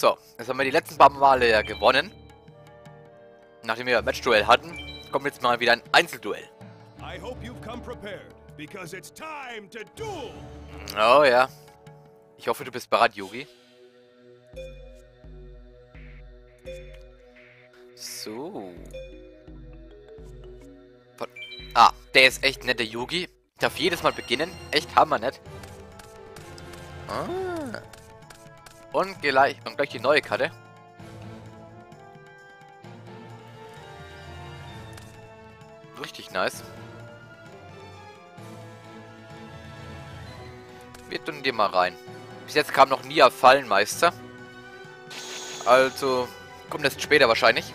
So, jetzt haben wir die letzten paar Male ja gewonnen. Nachdem wir ein Matchduell hatten, kommt jetzt mal wieder ein Einzelduell. Oh ja. Ich hoffe, du bist bereit, Yugi. So. Ah, der ist echt nett, der Yugi. Ich darf jedes Mal beginnen. Echt hammer nett. Ah. Und gleich, und gleich die neue Karte. Richtig nice. Wir tun dir mal rein. Bis jetzt kam noch nie ein Fallenmeister. Also kommt das später wahrscheinlich.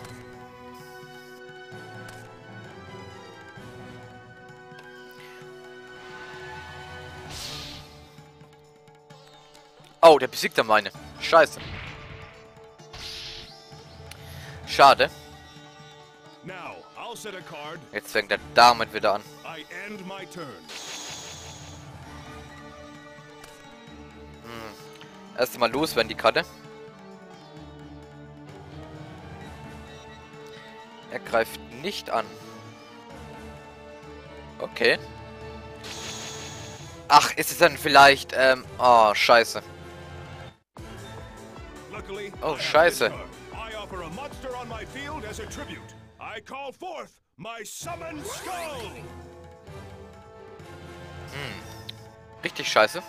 Oh, der besiegt er meine. Scheiße. Schade. Jetzt fängt er damit wieder an. Hm. Erst mal loswerden die Karte. Er greift nicht an. Okay. Ach, ist es dann vielleicht, ähm, oh, scheiße. Oh, scheiße. Hm. Richtig scheiße. Hm.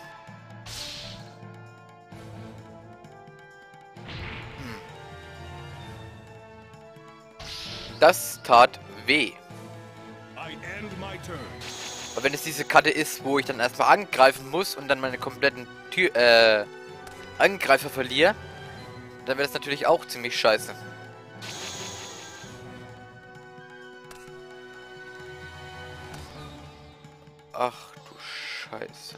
Das tat weh. Aber wenn es diese Karte ist, wo ich dann erstmal angreifen muss und dann meine kompletten Tür, äh, Angreifer verliere, dann wäre das natürlich auch ziemlich scheiße. Ach du Scheiße.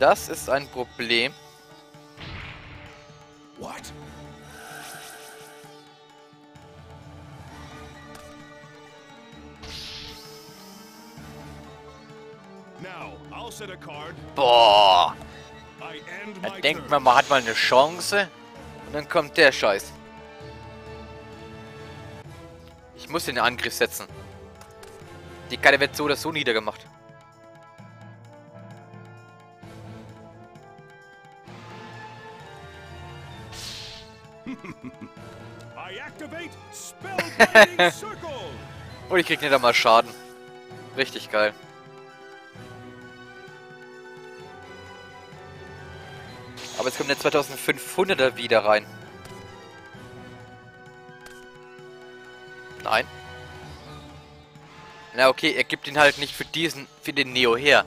Das ist ein Problem. What? Boah. Da denkt man, man hat mal eine Chance. Und dann kommt der Scheiß. Ich muss den Angriff setzen. Die Karte wird so oder so niedergemacht. Und ich krieg nicht einmal Schaden. Richtig geil. Aber jetzt kommt der 2500er wieder rein. Nein. Na okay, er gibt ihn halt nicht für diesen, für den Neo her.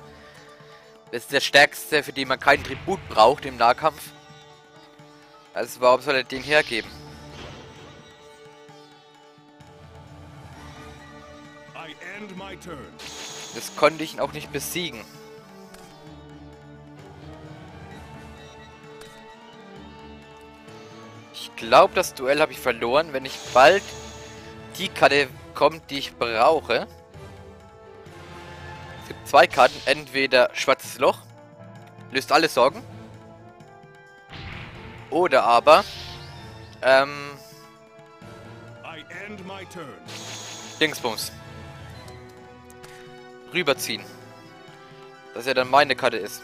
Das ist der stärkste, für den man keinen Tribut braucht im Nahkampf. Also warum soll er den hergeben? Das konnte ich ihn auch nicht besiegen. Glaube, das Duell habe ich verloren, wenn ich bald die Karte kommt, die ich brauche. Es gibt zwei Karten. Entweder Schwarzes Loch. Löst alle Sorgen. Oder aber... Ähm... Dingsbums. Rüberziehen. Dass er dann meine Karte ist.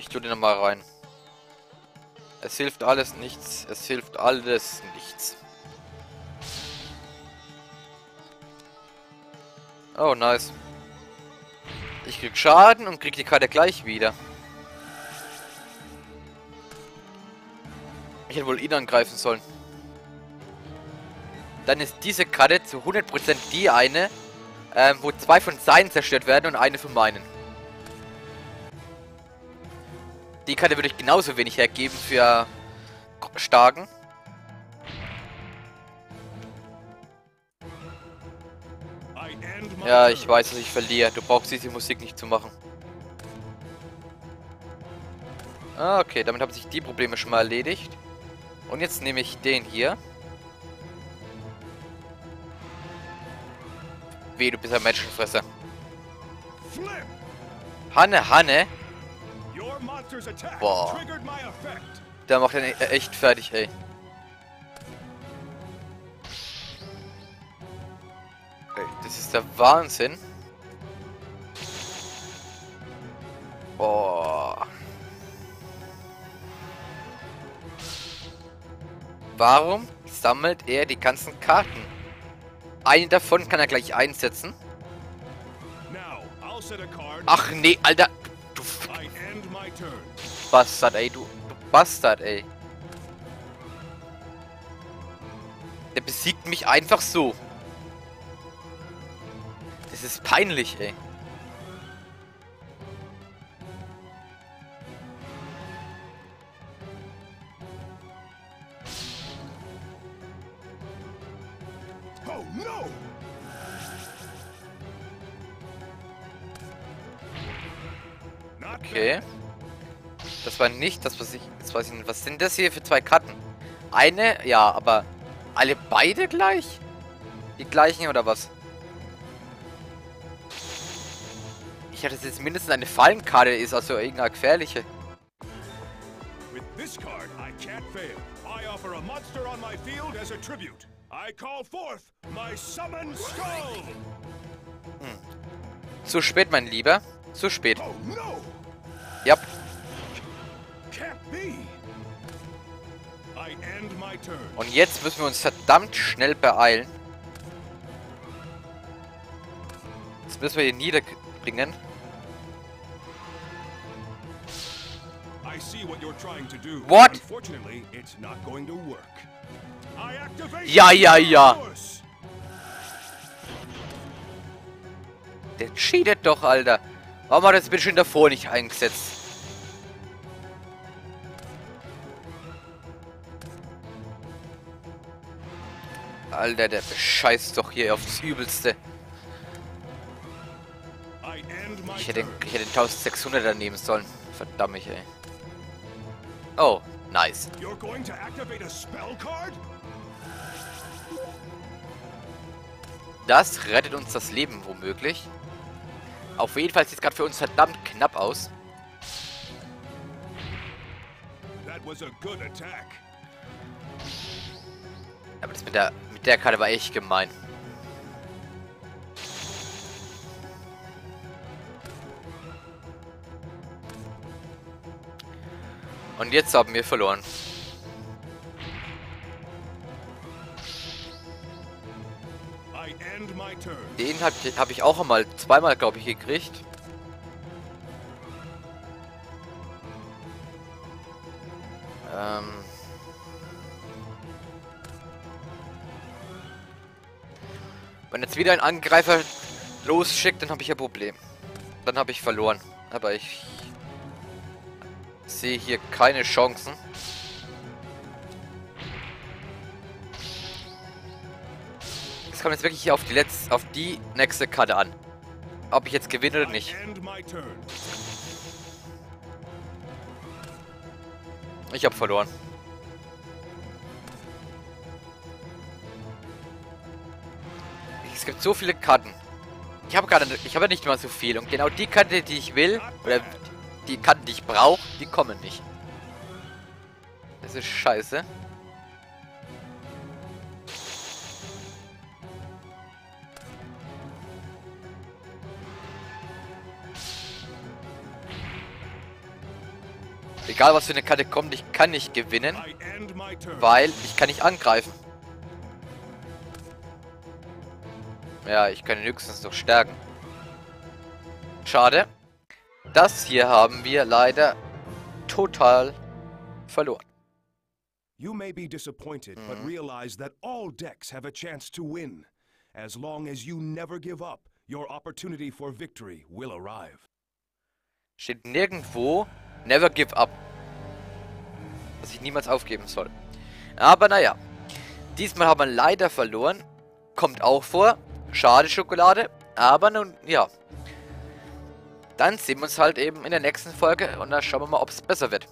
Ich tue den nochmal rein. Es hilft alles nichts. Es hilft alles nichts. Oh, nice. Ich krieg Schaden und krieg die Karte gleich wieder. Ich hätte wohl ihn angreifen sollen. Dann ist diese Karte zu 100% die eine, ähm, wo zwei von seinen zerstört werden und eine von meinen. Die Karte würde ich genauso wenig hergeben für starken. Ja, ich weiß, dass ich verliere. Du brauchst diese Musik nicht zu machen. Ah, okay, damit haben sich die Probleme schon mal erledigt. Und jetzt nehme ich den hier. Weh, du bist ein Menschenfresser. Hanne, Hanne. Boah. Der macht den e- echt fertig, ey. Ey, das ist der Wahnsinn. Boah. Warum sammelt er die ganzen Karten? Eine davon kann er gleich einsetzen. Ach nee, Alter. Bastard, ey. Du, du Bastard, ey. Der besiegt mich einfach so. Das ist peinlich, ey. Oh no! Okay. Das war nicht das, was ich... Jetzt weiß ich nicht. Was sind das hier für zwei Karten? Eine? Ja, aber... Alle beide gleich? Die gleichen oder was? Ich hatte jetzt mindestens eine Fallenkarte ist, also irgendeine gefährliche. With this card, I can't fail. I offer a monster on my field as a tribute. I call forth my summon skull! Zu spät, mein Lieber. Zu spät. Oh no! Turn. Und jetzt müssen wir uns verdammt schnell beeilen. Jetzt müssen wir ihn niederbringen. What Ja, ja, ja. Der cheatet doch, Alter. Warum hat er das bitte schon davor nicht eingesetzt? Alter, der bescheißt doch hier aufs Übelste. Ich hätte, ich hätte den 1600er nehmen sollen. Verdammt, mich, ey. Oh, nice. Das rettet uns das Leben womöglich. Auf jeden Fall sieht es gerade für uns verdammt knapp aus. Aber das mit der, mit der Karte war echt gemein. Und jetzt haben wir verloren. Den habe hab ich auch einmal, zweimal glaube ich, gekriegt. Ähm. Wenn jetzt wieder ein Angreifer losschickt, dann habe ich ein Problem. Dann habe ich verloren. Aber ich sehe hier keine Chancen. Es kommt jetzt wirklich auf die letzte, auf die nächste Karte an. Ob ich jetzt gewinne oder nicht. Ich habe verloren. Es gibt so viele Karten. Ich habe gerade, ich habe nicht mal so viel. Und genau die Karte, die ich will, oder die Karten, die ich brauche, die kommen nicht. Das ist scheiße. Egal was für eine Karte kommt, ich kann nicht gewinnen, weil ich kann nicht angreifen. Ja, ich kann ihn höchstens noch stärken. Schade. Das hier haben wir leider total verloren. You may be disappointed, but realize that all decks have a chance to win. As long as you never give up, your opportunity for victory will arrive. Steht nirgendwo Never give up. Dass ich niemals aufgeben soll. Aber naja. Diesmal haben wir leider verloren. Kommt auch vor. Schade Schokolade. Aber nun, ja. Dann sehen wir uns halt eben in der nächsten Folge und dann schauen wir mal, ob es besser wird.